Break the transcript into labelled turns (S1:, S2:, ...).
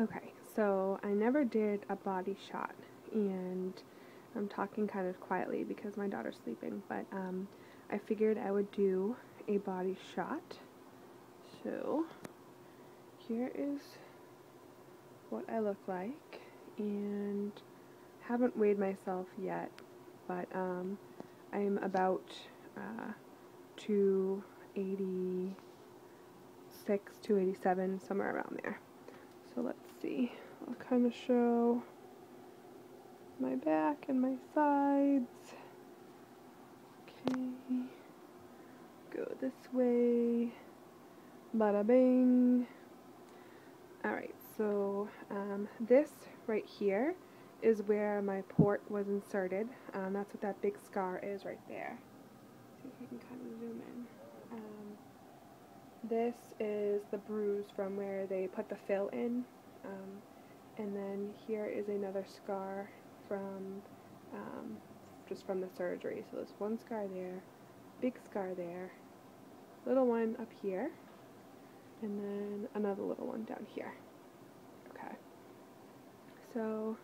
S1: Okay, so I never did a body shot, and I'm talking kind of quietly because my daughter's sleeping, but um, I figured I would do a body shot. So, here is what I look like, and haven't weighed myself yet, but um, I'm about uh, 286, 287, somewhere around there. So let's see. I'll kind of show my back and my sides. Okay. Go this way. Bada bing. Alright, so um, this right here is where my port was inserted. Um, that's what that big scar is right there. See if I can kind of zoom in. Um, this is the bruise from where they put the fill in. Um, and then here is another scar from um, just from the surgery. So there's one scar there, big scar there, little one up here, and then another little one down here. Okay. So